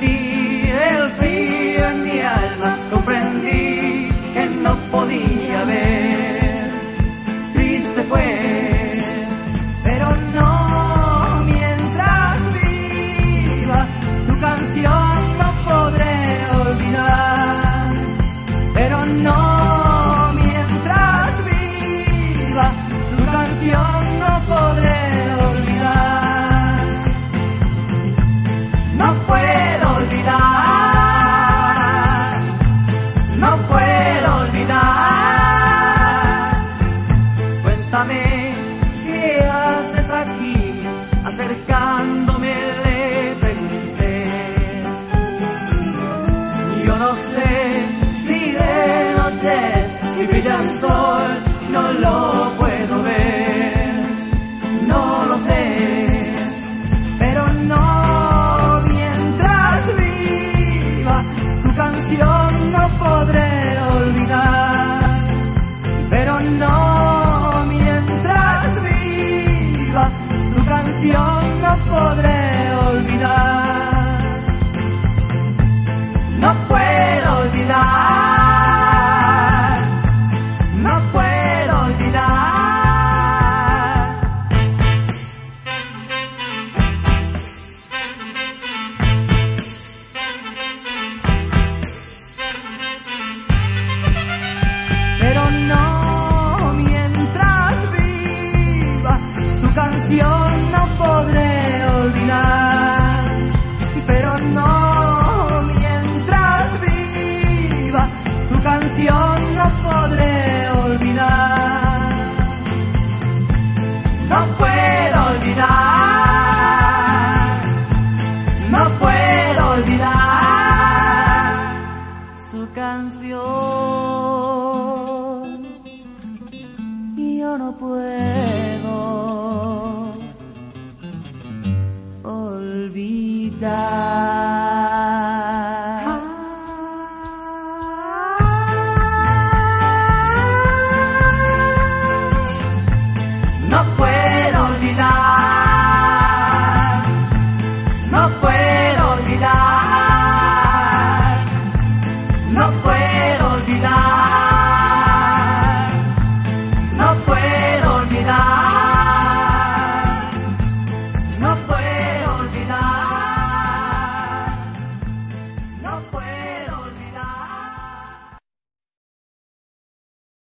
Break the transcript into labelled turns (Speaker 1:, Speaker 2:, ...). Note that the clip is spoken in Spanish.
Speaker 1: ti, el frío en mi alma. destroy no longer. Pero no mientras viva su canción no podré olvidar. No puedo olvidar. No puedo olvidar su canción. Yo no puedo